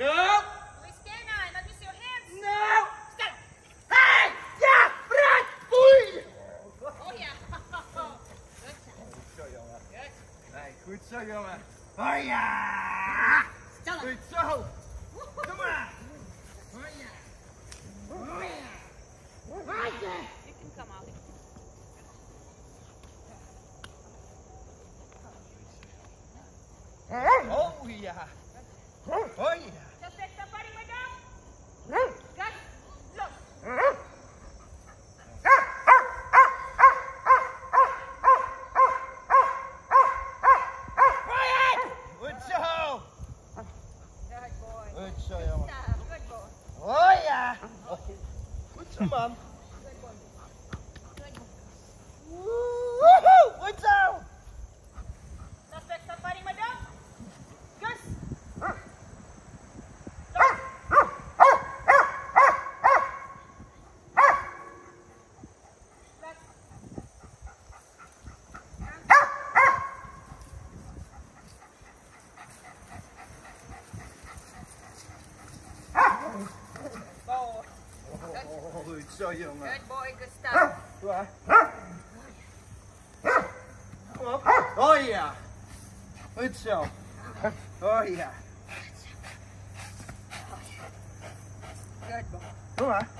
No. Luis canine, let me see your hands. No. Stand. Hey! Yeah! Right! Oei! Oh yeah. Good job. Goed zo, jongen. Good. Nee, goed zo, jongen. Oh ja! Stel hem. Goed zo. Kom maar. Oh ja. Oh ja. Oh ja. You can come out. Oh ja. Oh ja. Good. Oh ja. Goed zo, man. Good boy. Good boy. Woehoe! Goed zo. Just take somebody, my dog. Gus. Oh, Goed zo, jongen. good boy, good stuff. Oh yeah. Goed zo. Oh yeah. Good boy. Maar.